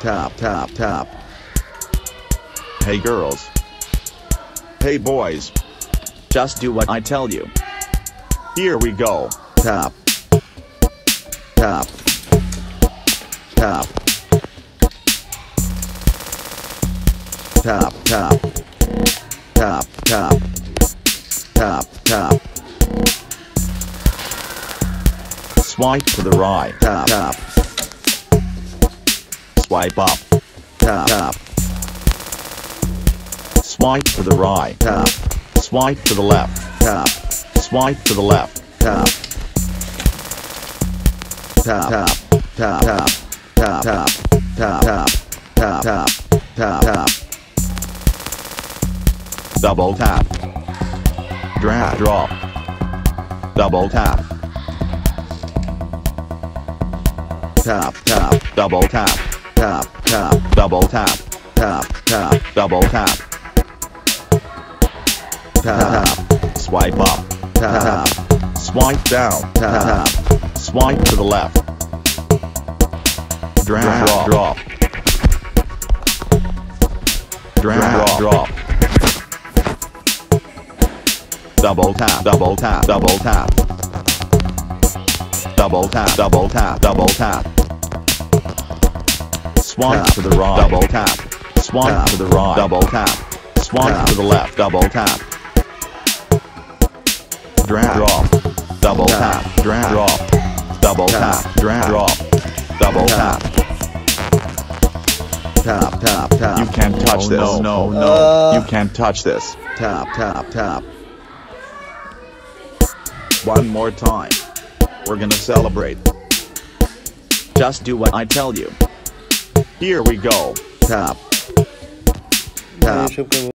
Tap, tap, tap. Hey girls. Hey boys. Just do what I tell you. Here we go. Tap. Tap. Tap. Tap, tap. Tap, tap. Tap, tap. Swipe to the right. Tap, tap. Swipe up. Tap, tap. Swipe to the right. Tap. Swipe to the left. Tap. Swipe to the left. Tap. Tap, tap, tap, tap, tap, tap, tap, tap, tap, tap, tap, tap. Double tap. Drag drop. Double tap. Tap, tap, double tap. Tap, tap, double tap. Tap, tap, double tap. Tap, tap. Swipe up. Tap. Swipe down. Tap, tap. Swipe to the left. Drag, drop. drop. Drag, drop. drop. Double tap, double tap, double tap. Double tap, double tap, double tap. Swipe to the right, double tap. Swipe to the right, double tap. Swipe to the left, double tap. Drag, drop. Double tap, drag, drop. Double tap, drag, drop. Double tap. Tap, tap, tap. You can't touch Oh, this. no, no, no. no. You can't touch this. Tap, tap, tap. One more time. We're gonna celebrate. Just do what I tell you. Here we go. Tap. Tap.